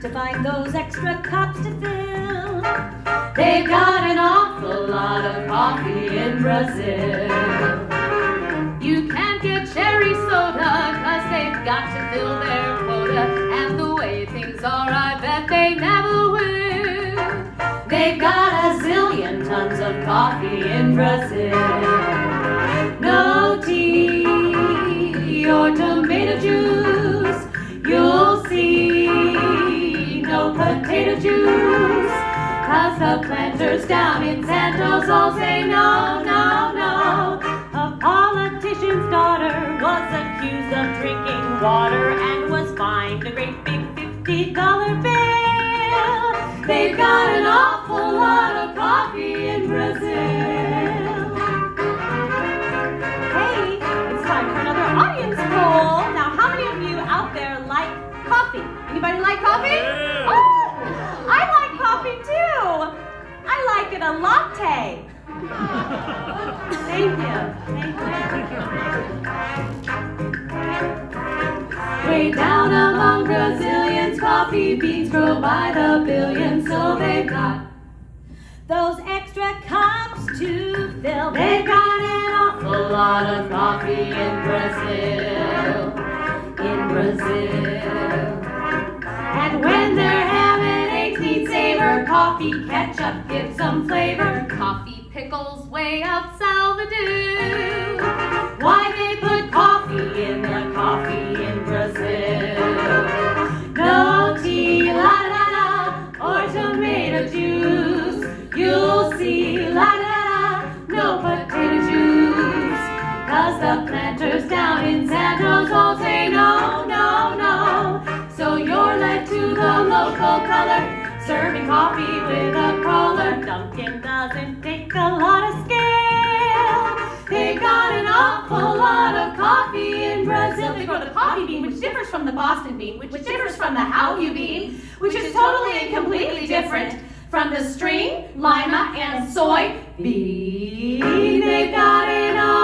to find those extra cups to fill. They've got an awful lot of coffee in Brazil. You can't get cherry soda, cause they've got to fill their quota. And the way things are, I bet they never will. They've got a zillion tons of coffee in Brazil. The planters down in Santos all say no, no, no. A politician's daughter was accused of drinking water and was fined a great big $50 bill. They've got Thank you. Way down among Brazilians, coffee beans grow by the billions, so they've got those extra cups to fill. They've got an awful lot of coffee in Brazil. In Brazil. Coffee ketchup gives some flavor. Coffee pickles way out Salvador. Why they put coffee in the coffee in Brazil? No tea, la la la, or tomato juice. You'll see, la la la, no potato juice. Cause the planters down in Santos all say no, no, no. So you're led to the local color, serving coffee with a cruller. Dunkin' doesn't take a lot of skill. They got an awful lot of coffee in Brazil. They grow the coffee bean, which differs from the Boston bean, which differs from the Howyu bean, which is totally and completely different from the string, lima, and soy bean. They got an awful lot.